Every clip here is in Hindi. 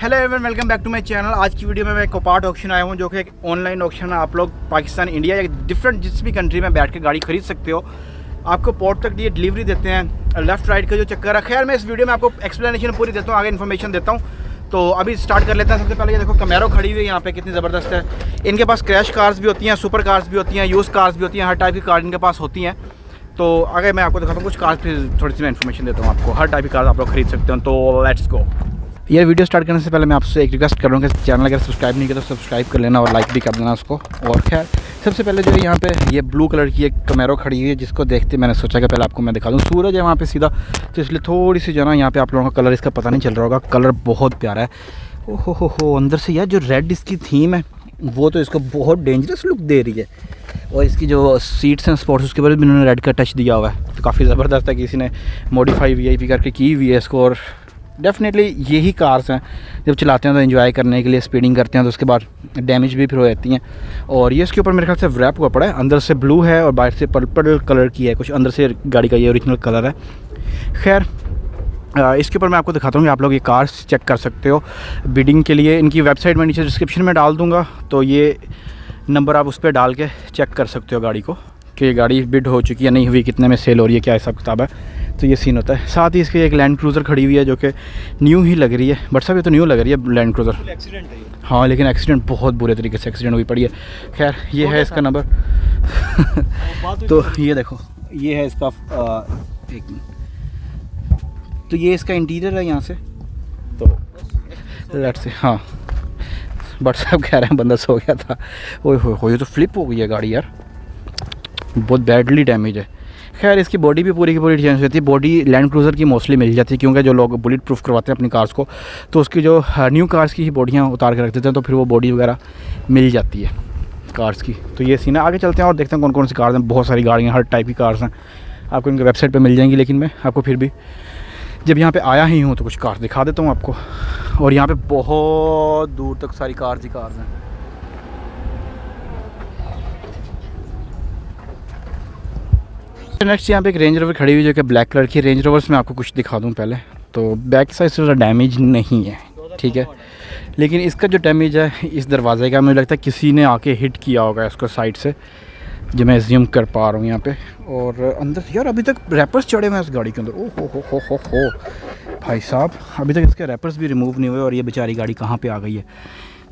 Hello everyone welcome back to my channel आज की वीडियो में मैं कोपार्ट ऑप्शन आया हूँ, जो कि एक ऑनलाइन ऑप्शन है। आप लोग पाकिस्तान इंडिया या डिफरेंट जिस भी कंट्री में बैठ के गाड़ी खरीद सकते हो, आपको पोर्ट तक ये डिलीवरी देते हैं। लेफ़्ट राइट का जो चक्कर है खैर मैं इस वीडियो में आपको एक्सप्लेनेशन पूरी देता हूँ, आगे इन्फॉर्मेशन देता हूँ। तो अभी स्टार्ट कर लेते हैं। सबसे पहले ये देखो कमेरो खड़ी हुई है यहाँ पे, कितनी ज़बरदस्त है। इनके पास क्रैश कार्स भी होती हैं सुपर कार्स भी होती हैं यूज़ कार्स भी होती हैं, हर टाइप की कार इनके पास होती हैं। तो आगे मैं आपको दिखाता हूँ कुछ कार्स फिर थोड़ी सी मैं इन्फॉर्मेशन देता हूँ आपको। हर टाइप की कार आप लोग खरीद सकते हो। तो लेट्स गो ये वीडियो स्टार्ट करने से पहले मैं आपसे एक रिक्वेस्ट कर रहा हूँ कि चैनल अगर सब्सक्राइब नहीं किया तो सब्सक्राइब कर लेना और लाइक भी कर देना उसको। और खैर, सबसे पहले जो है यहाँ पे ये ब्लू कलर की एक कमेरो खड़ी हुई है, जिसको देखते मैंने सोचा कि पहले आपको मैं दिखा दूँ। सूरज है वहाँ पे सीधा तो इसलिए थोड़ी सी जो ना यहाँ पे आप लोगों का कलर इसका पता नहीं चल रहा होगा। कलर बहुत प्यारा है। ओहो हो हो अंदर से यार जो रेड इसकी थीम है, वो तो इसको बहुत डेंजरस लुक दे रही है। और इसकी जो सीट्स हैं स्पोर्ट्स उसके ऊपर भी इन्होंने रेड का टच दिया हुआ है। तो काफ़ी ज़बरदस्त है किसी ने मॉडिफाई वी करके की हुई है इसको और डेफिनेटली यही कार्स हैं। जब चलाते हैं तो इन्जॉय करने के लिए स्पीडिंग करते हैं तो उसके बाद डैमेज भी फिर हो जाती हैं। और ये इसके ऊपर मेरे ख्याल से रैप हुआ पड़ा है। अंदर से ब्लू है और बाहर से पर्पल कलर की है। कुछ अंदर से गाड़ी का ये ओरिजिनल कलर है। खैर इसके ऊपर मैं आपको दिखाता हूँ कि आप लोग ये कार्स चेक कर सकते हो। बिडिंग के लिए इनकी वेबसाइट मैं नीचे डिस्क्रिप्शन में डाल दूँगा। तो ये नंबर आप उस पर डाल के चेक कर सकते हो गाड़ी को। कि ये गाड़ी बिड हो चुकी है नहीं हुई कितने में सेल हो रही है क्या हिसाब किताब है। तो ये सीन होता है। साथ ही इसकी एक लैंड क्रूज़र खड़ी हुई है जो कि न्यू ही लग रही है। बट सब ये तो न्यू लग रही है लैंड क्रूज़र एक्सीडेंट है हाँ लेकिन एक्सीडेंट बहुत बुरे तरीके से एक्सीडेंट हुई पड़ी है। खैर ये है इसका नंबर तो ये देखो। ये है इसका एक तो ये इसका इंटीरियर है यहाँ से? तो लेट से हाँ। बट साहब कह रहे हैं बंदा सो गया था। ओए हो ये तो फ्लिप हो गई है गाड़ी यार। बहुत बैडली डैमेज है। खैर, इसकी बॉडी भी पूरी की पूरी चेंज होती है। बॉडी लैंड क्रूज़र की मोस्टली मिल जाती है, क्योंकि जो लोग बुलेट प्रूफ करवाते हैं अपनी कार्स को तो उसकी जो न्यू कार्स की ही बॉडियाँ उतार के रख देते हैं तो फिर वो बॉडी वगैरह मिल जाती है कार्स की। तो ये सीन है। आगे चलते हैं और देखते हैं कौन कौन सी कार्स हैं। बहुत सारी गाड़ियाँ, हर टाइप की कार्स हैं। आपको इनके वेबसाइट पर मिल जाएँगी, लेकिन मैं आपको फिर भी, जब यहाँ पे आया ही हूँ तो कुछ कार दिखा देता हूँ आपको। और यहाँ पे बहुत दूर तक सारी कार्स ही कार्स हैं। नेक्स्ट यहाँ पे एक रेंज रोवर खड़ी हुई जो कि ब्लैक कलर की रेंज रोवर्स में आपको कुछ दिखा दूँ पहले। तो बैक साइड से ज़्यादा डैमेज नहीं है, ठीक है? लेकिन इसका जो डैमेज है, इस दरवाजे का, मुझे लगता है किसी ने आके हिट किया होगा इसको साइड से, जो मैं ज्यूम कर पा रहा हूँ यहाँ पे। और अंदर, यार, अभी तक रैपर्स चढ़े हुए हैं इस गाड़ी के अंदर। ओ हो हो हो हो। हो भाई साहब, अभी तक इसके रैपर्स भी रिमूव नहीं हुए और ये बेचारी गाड़ी कहाँ पे आ गई है?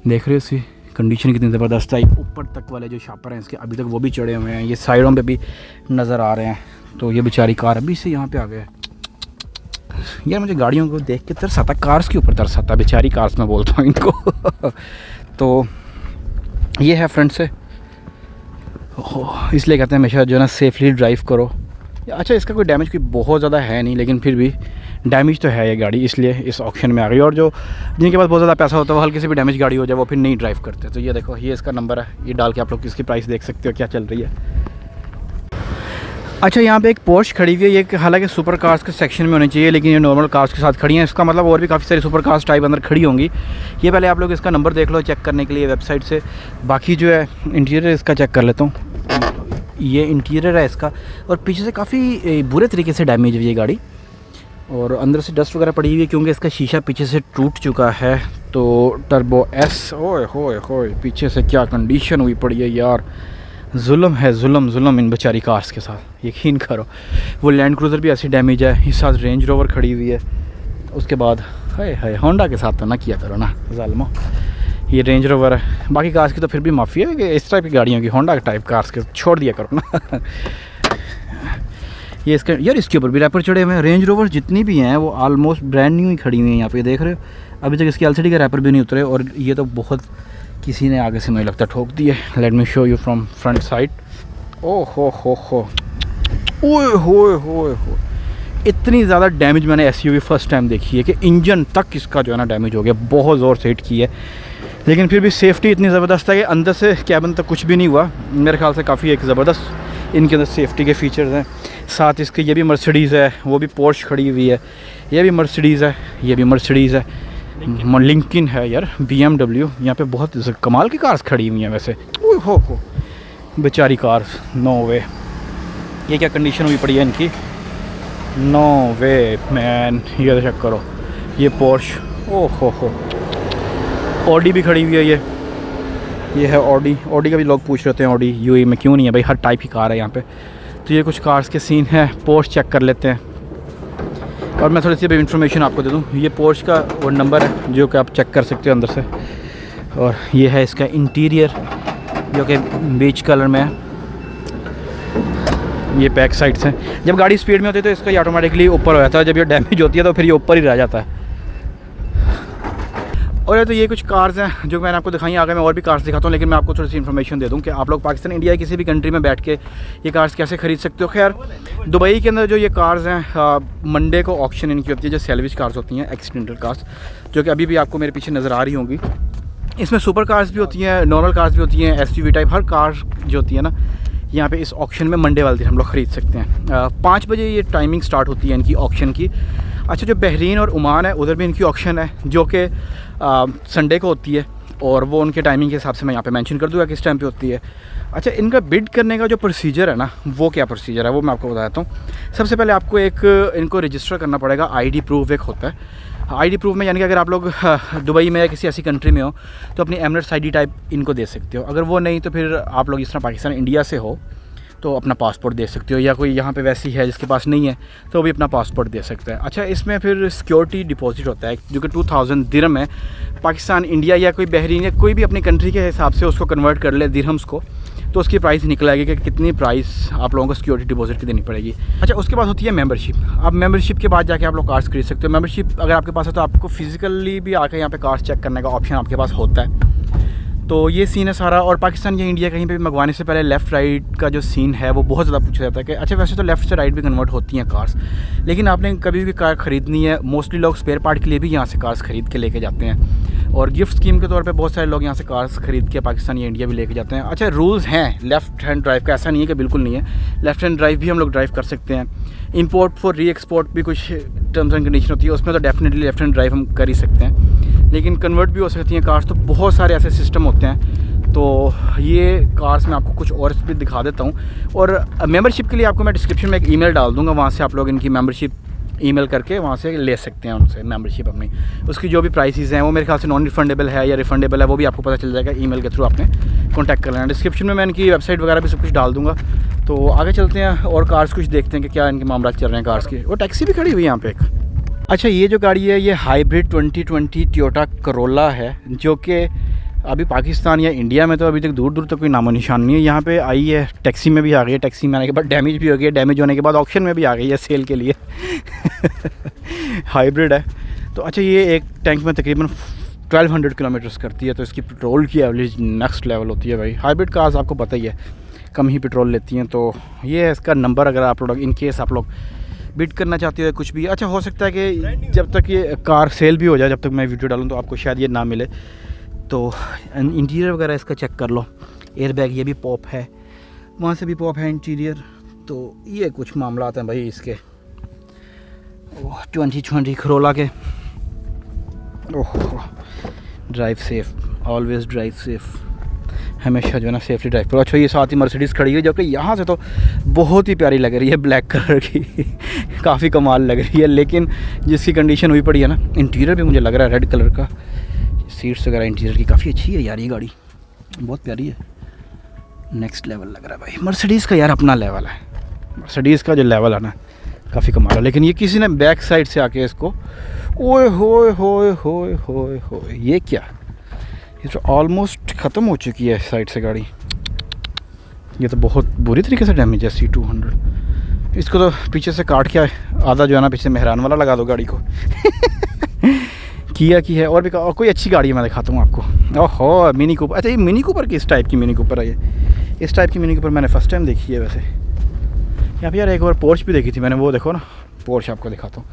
देख रहे हो इसकी कंडीशन कितनी ज़बरदस्त है ऊपर तक वाले जो शापर हैं, इसके अभी तक वो भी चढ़े हुए हैं, ये साइडों पे भी नज़र आ रहे हैं। तो ये बेचारी कार अभी से यहाँ पे आ गए। यार मुझे गाड़ियों को देख के तरस आता कार्स के ऊपर तरस आता बेचारी कार्स में बोलता हूँ इनको। तो ये है फ्रंट से। इसलिए कहते हैं हमेशा जो है ना सेफली ड्राइव करो। अच्छा इसका कोई डैमेज कोई बहुत ज़्यादा है नहीं, लेकिन फिर भी डैमेज तो है ये गाड़ी, इसलिए इस ऑप्शन में आ गई और जो जिनके पास बहुत ज़्यादा पैसा होता है, वो हल्की से भी डैमेज गाड़ी हो जाए, वो फिर नहीं ड्राइव करते। तो ये देखो, ये इसका नंबर है। ये डाल के आप लोग इसकी प्राइस देख सकते हो, क्या चल रही है। अच्छा यहाँ पे एक पोर्श खड़ी हुई है। ये हालाँकि सुपर कार्स के सेक्शन में होनी चाहिए, लेकिन ये नॉर्मल कार्स के साथ खड़ी हैं। इसका मतलब और भी काफ़ी सारी सुपर कार्स टाइप अंदर खड़ी होंगी। ये पहले आप लोग इसका नंबर देख लो चेक करने के लिए वेबसाइट से। बाकी जो है इंटीरियर इसका चेक कर लेता हूँ। ये इंटीरियर है इसका। और पीछे से काफ़ी बुरे तरीके से डैमेज हुई है गाड़ी। और अंदर से डस्ट वगैरह पड़ी हुई है क्योंकि इसका शीशा पीछे से टूट चुका है। तो टर्बो एस ओए होए होए, पीछे से क्या कंडीशन हुई पड़ी है यार। जुल्म है, जुल्म जुल्म इन बेचारी कार्स के साथ। यकीन करो, वो लैंड क्रूज़र भी ऐसी डैमेज है, इस साथ रेंज रोवर खड़ी हुई है। उसके बाद, हाय हाय होंडा के साथ तो ना किया करो ना, जालमो। ये रेंज रोवर है। बाकी कार्स की तो फिर भी माफ़ी है कि इस टाइप की गाड़ियों की होंडा टाइप कार्स के, छोड़ दिया करो ना। ये इसके, यार इसके ऊपर भी रैपर चढ़े हुए हैं। रेंज रोवर जितनी भी हैं, वो आलमोस्ट ब्रांड न्यू ही खड़ी हुई हैं। यहाँ पे देख रहे हो, अभी तक इसकी एल का रैपर भी नहीं उतरे और ये तो बहुत किसी ने आगे से मुझे लगता ठोक दी है। Let me show you from front side ओ हो हो। हो होए हो इतनी ज़्यादा डैमेज मैंने एस फ़र्स्ट टाइम देखी है कि इंजन तक इसका जो है ना डैमेज हो गया। बहुत ज़ोर से हिट की है। लेकिन फिर भी सेफ्टी इतनी ज़बरदस्त है कि अंदर से कैबन तक कुछ भी नहीं हुआ। मेरे ख्याल से काफ़ी एक ज़बरदस्त इनके अंदर सेफ्टी के फीचर्स हैं। साथ इसके ये भी मर्सिडीज़ है वो भी पोर्श खड़ी हुई है। ये भी मर्सिडीज़ है ये भी मर्सिडीज़ है। लिंकिन है यार बी एम डब्ल्यू यहाँ पर बहुत कमाल की कार्स खड़ी हुई हैं वैसे। हो हो बेचारी कार नो वे ये क्या कंडीशन हुई पड़ी है इनकी? नो वे मैन ये तो चेक करो। ये पोर्श ओ हो। हो ऑडी भी खड़ी हुई है ये। ये है ऑडी ऑडी का भी लोग पूछ रहे हैं ऑडी यू में क्यों नहीं है? भाई हर टाइप की कार है यहाँ पे। तो ये कुछ कार्स के सीन हैं पोस्ट चेक कर लेते हैं। और मैं थोड़ी सी इन्फॉर्मेशन आपको दे दूँ, ये पोस्ट का वो नंबर है, जो कि आप चेक कर सकते हो अंदर से। और ये है इसका इंटीरियर जो कि बीच कलर में है। ये बैक साइड से जब गाड़ी स्पीड में होती है तो इसका ये ऑटोमेटिकली ऊपर हो जाता है जब ये डैमेज होती है तो फिर ये ऊपर ही रह जाता है। और तो ये कुछ कार्स हैं, जो मैंने आपको दिखाई आगे मैं और भी कार्स दिखाता हूँ, लेकिन मैं आपको थोड़ी सी इन्फॉर्मेशन दे दूँ कि आप लोग पाकिस्तान इंडिया किसी भी कंट्री में बैठ के ये कार्स कैसे खरीद सकते हो। खैर, दुबई के अंदर जो ये कार्स हैं मंडे को ऑप्शन इनकी होती है, जो सेलविज कार्स होती हैं एक्सीडेंटल कार्स जो कि अभी भी आपको मेरे पीछे नज़र आ रही होंगी। इसमें सुपर कार्स भी होती हैं नॉर्मल कार्स भी होती हैं एसयूवी टाइप हर कार जो होती है ना, यहाँ पे इस ऑक्शन में मंडे वाले दिन हम लोग ख़रीद सकते हैं। पाँच बजे ये टाइमिंग स्टार्ट होती है इनकी ऑक्शन की। अच्छा जो बहरीन और ओमान है, उधर भी इनकी ऑक्शन है, जो कि संडे को होती है और वो उनके टाइमिंग के हिसाब से मैं यहाँ पे मेंशन कर दूँगा किस टाइम पे होती है। अच्छा इनका बिड करने का जो प्रोसीजर है ना, वो क्या प्रोसीजर है, वो मैं आपको बताता हूँ। सबसे पहले आपको एक, इनको रजिस्टर करना पड़ेगा आईडी प्रूफ एक होता है। आईडी प्रूफ में यानी कि अगर आप लोग दुबई में या किसी ऐसी कंट्री में हो तो अपनी एमरेट्स आई टाइप इनको दे सकते हो। अगर वो नहीं तो फिर आप लोग जिस तरह पाकिस्तान इंडिया से हो तो अपना पासपोर्ट दे सकते हो, या कोई यहाँ पे वैसी है जिसके पास नहीं है तो भी अपना पासपोर्ट दे सकता है। अच्छा इसमें फिर सिक्योरिटी डिपॉजिट होता है, जो कि टू थाउज़ेंड दिरम है। पाकिस्तान इंडिया या कोई बहरीन या कोई भी अपनी कंट्री के हिसाब से उसको कन्वर्ट कर ले दिरहम्स को तो उसकी प्राइस निकल आएगी कि कितनी प्राइस आप लोगों को सिक्योरिटी डिपॉजिट की देनी पड़ेगी। अच्छा उसके बाद होती है मेंबरशिप अब मेंबरशिप के बाद जाके आप लोग कार्ड्स खरीद सकते हो। मेंबरशिप अगर आपके पास है तो आपको फिजिकली भी आकर यहाँ पे कार्ड्स चेक करने का ऑप्शन आपके पास होता है। तो ये सीन है सारा और पाकिस्तान या इंडिया कहीं पे भी मंगवाने से पहले लेफ़्ट राइट का जो सीन है, वो बहुत ज़्यादा पूछा जाता है कि अच्छा वैसे तो लेफ़्ट से राइट भी कन्वर्ट होती हैं कार्स लेकिन आपने कभी भी कार ख़रीदनी है मोस्टली लोग स्पेयर पार्ट के लिए भी यहाँ से कार्स ख़रीद के लेके जाते हैं और गिफ्ट स्कीम के तौर पर बहुत सारे लोग यहाँ से कार्स ख़रीद के पाकिस्तान या इंडिया भी लेके जाते हैं। अच्छा रूल्स हैं लेफ़्ट हैंड ड्राइव का ऐसा नहीं है कि बिल्कुल नहीं है लेफ़्ट हैंड ड्राइव भी हम लोग ड्राइव कर सकते हैं। इम्पोर्ट फॉर री एक्सपोर्ट भी कुछ टर्म्स एंड कंडीशन होती है, उसमें तो डेफिनेटली लेफ़्ट हैंड ड्राइव हम कर ही सकते हैं। लेकिन कन्वर्ट भी हो सकती हैं कार्स तो बहुत सारे ऐसे सिस्टम होते हैं। तो ये कार्स मैं आपको कुछ और भी दिखा देता हूँ। और मेंबरशिप के लिए आपको मैं डिस्क्रिप्शन में एक ईमेल डाल दूँगा, वहाँ से आप लोग इनकी मेंबरशिप ईमेल करके वहाँ से ले सकते हैं उनसे मेंबरशिप अपनी। उसकी जो भी प्राइसेस हैं, वो मेरे ख्याल से नॉन रिफंडेबल है या रिफंडेबल है, वो भी आपको पता चल जाएगा ईमेल के थ्रू आपने कॉन्टैक्ट कर लेना। डिस्क्रिप्शन में मैं इनकी वेबसाइट वगैरह भी सब कुछ डाल दूँगा। तो आगे चलते हैं और कार्स कुछ देखते हैं कि क्या इनके मामला चल रहे हैं कार्स के। वो टैक्सी भी खड़ी हुई है यहाँ पे एक। अच्छा ये जो गाड़ी है, ये हाइब्रिड 2020 टोयोटा करोला है, जो कि अभी पाकिस्तान या इंडिया में तो अभी तक दूर दूर तक तो कोई नामो निशान नहीं है। यहाँ पे आई है, टैक्सी में भी आ गई है, टैक्सी में आने के बाद डैमेज भी हो गई है डैमेज होने के बाद ऑप्शन में भी आ गई है सेल के लिए। हाइब्रिड है। तो अच्छा ये एक टैंक में तकरीबन 1200 किलोमीटर्स करती है तो इसकी पेट्रोल की एवरेज नेक्स्ट लेवल होती है भाई। हाइब्रिड कार्स आपको पता ही है, कम ही पेट्रोल लेती हैं तो ये है इसका नंबर अगर आप लोग इन केस आप लोग बिट करना चाहते हो कुछ भी? अच्छा हो सकता है कि जब तक ये कार सेल भी हो जाए, जब तक मैं वीडियो डालूँ तो आपको शायद ये ना मिले। तो इंटीरियर वगैरह इसका चेक कर लो। एयर बैग ये भी पॉप है। वहाँ से भी पॉप है इंटीरियर तो ये कुछ मामला हैं भाई इसके। ट्वेंटी ट्वेंटी खरोला के। ओह drive safe always drive safe हमेशा जो है ना सेफ्टी ड्राइव करो अच्छा ये साथ ही मर्सिडीज़ खड़ी है, जो कि यहाँ से तो बहुत ही प्यारी लग रही है ब्लैक कलर की। काफ़ी कमाल लग रही है, लेकिन जिसकी कंडीशन हुई पड़ी है ना इंटीरियर भी मुझे लग रहा है रेड कलर का। सीट्स वगैरह इंटीरियर की काफ़ी अच्छी है यार ये गाड़ी। बहुत प्यारी है। नेक्स्ट लेवल लग रहा है भाई। मर्सिडीज़ का यार अपना लेवल है। मर्सिडीज़ का जो लेवल है ना, काफ़ी कमाल है। लेकिन ये किसी ने बैक साइड से आके इसको, ओए होए होए होए होए ये क्या? ये तो ऑलमोस्ट ख़त्म हो चुकी है साइड से गाड़ी। ये तो बहुत बुरी तरीके से डैमेज है सी टू हंड्रेड इसको तो पीछे से काट के आधा जो है ना पीछे मेहरान वाला लगा दो गाड़ी को। किया की है, और भी और कोई अच्छी गाड़ी है, मैं दिखाता हूँ आपको। ओहो मिनी कूपर अच्छा ये मिनी कूपर किस टाइप की मिनी कूपर है ये? इस टाइप की मिनी कूपर मैंने फ़र्स्ट टाइम देखी है वैसे। यहाँ पे यार एक बार पोर्च भी देखी थी मैंने, वो देखो ना। पोर्च आपको दिखाता हूँ।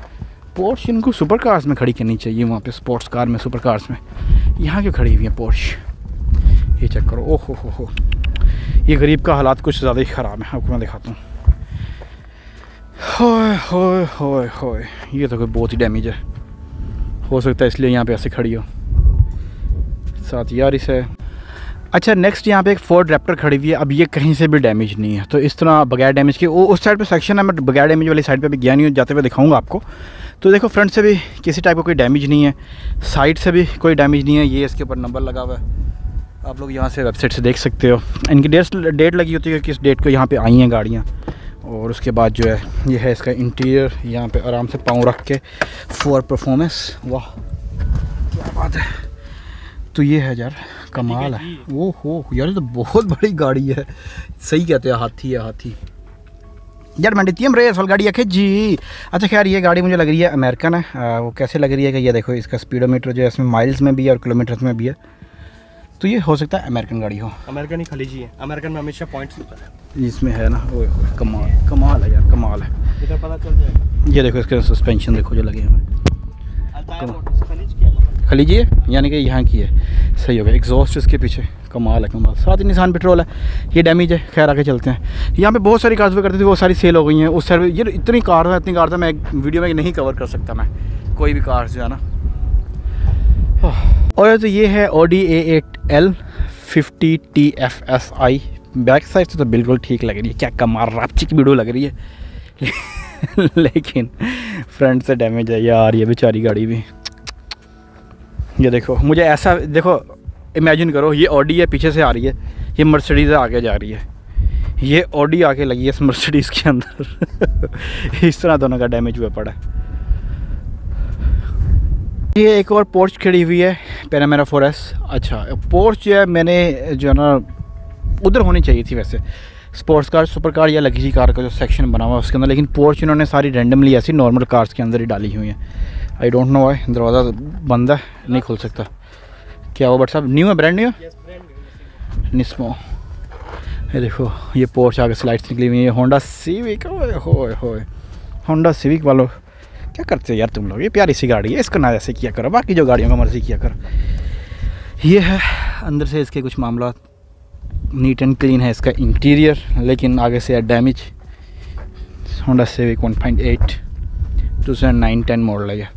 पोर्च इनको सुपर कार्स में खड़ी करनी चाहिए, वहाँ पे स्पोर्ट्स कार में सुपर कार्स में। यहाँ क्यों खड़ी हुई है पोर्च ये चेक करो। ओहो, हो हो। ये गरीब का हालात कुछ ज़्यादा ही ख़राब है, आपको मैं दिखाता हूँ। होए होए होए ये तो कोई बहुत ही डैमेज है। हो सकता है इसलिए यहाँ पे ऐसे खड़ी हो। साथ यार इसे। अच्छा नेक्स्ट यहाँ पे एक फोर्ड रैप्टर खड़ी हुई है। अब ये कहीं से भी डैमेज नहीं है। तो इस तरह बगैर डैमेज के वो उस साइड पे सेक्शन है, मैं बगैर डैमेज वाली साइड पे भी गया नहीं हूँ। जाते हुए दिखाऊँगा आपको। तो देखो फ्रंट से भी किसी टाइप का को कोई डैमेज नहीं है। साइड से भी कोई डैमेज नहीं है। ये इसके ऊपर नंबर लगा हुआ है। आप लोग यहाँ से वेबसाइट से देख सकते हो। इनकी डेट डेट लगी होती है कि किस डेट को यहाँ पे आई हैं गाड़ियाँ। और उसके बाद जो है ये है इसका इंटीरियर यहाँ पे आराम से पाँव रख के फॉर परफॉर्मेंस वाह क्या बात है। तो ये है यार कमाल है। वो हो यार ये तो बहुत बड़ी गाड़ी है। सही कहते हैं हाथी है हाथी। यार मैं मैंडितियम रेस वाली गाड़ी है जी। अच्छा खैर ये गाड़ी मुझे लग रही है अमेरिकन है। आ, वो कैसे लग रही है कि ये देखो इसका स्पीडोमीटर जो है इसमें माइल्स में भी है और किलोमीटर्स में भी है। तो ये हो सकता है अमेरिकन गाड़ी हो। अमेरिकन ही खलीजी है। अमेरिकन में हमेशा पॉइंट्स होता है। इसमें है ना वो कमाल कमाल है यार कमाल है। इधर पता चल जाएगा। ये देखो इसके सस्पेंशन देखो जो लगे हुए हैं। खलीज है। खलीजी यानी कि यहाँ की है। सही हो गया एग्जॉस्ट इसके पीछे। कमाल है कमाल। साथ ही निशान पेट्रोल है। ये डैमेज है खैर आगे चलते हैं। यहाँ पे बहुत सारी कार्स करती थी वो सारी सेल हो गई हैं। उस साइड ये इतनी कार है इतनी कार था मैं एक वीडियो में नहीं कवर कर सकता मैं। कोई भी कार जो है ना। और तो ये है Audi A eight L fifty T F S I back side से तो बिल्कुल ठीक लग रही है। क्या कमाल रापचिक वीडियो लग रही है। लेकिन फ्रंट से डैमेज है यार, ये बेचारी गाड़ी भी। ये देखो, मुझे ऐसा, देखो इमेजिन करो, ये ऑडी है पीछे से आ रही है। ये मर्सिडीज़ आगे जा रही है। ये ऑडी आके लगी है इस मर्सिडीज़ के अंदर। इस तरह दोनों का डैमेज हुआ पड़ा। है ये एक और पोर्च खड़ी हुई है पैरामेरा फोर एस अच्छा पोर्च जो है मैंने जो है ना उधर होनी चाहिए थी वैसे। स्पोर्ट्स कार सुपर कार या लग्जरी कार का जो सेक्शन बना हुआ है उसके अंदर लेकिन पोर्च इन्होंने सारी रेंडमली ऐसी नॉर्मल कार्स के अंदर ही डाली हुई हैं। आई डोंट नो वाई दरवाज़ा बंद है नहीं खुल सकता। क्या वो बट साहब न्यू है ब्रांड न्यू है? निस्मो ये देखो ये पोर्च आगे स्लाइड्स निकली हुई है होंडा सिविक होए होए। होंडा सिविक वालों क्या करते हो यार तुम लोग? ये प्यारी सी गाड़ी है, इसको ना ऐसे किया करो, बाकी जो गाड़ियों का मर्ज़ी किया करो। ये है, अंदर से इसके कुछ मामला। नीट एंड क्लीन है इसका इंटीरियर लेकिन आगे से है damage Honda Civic one point eight two thousand nine ten model है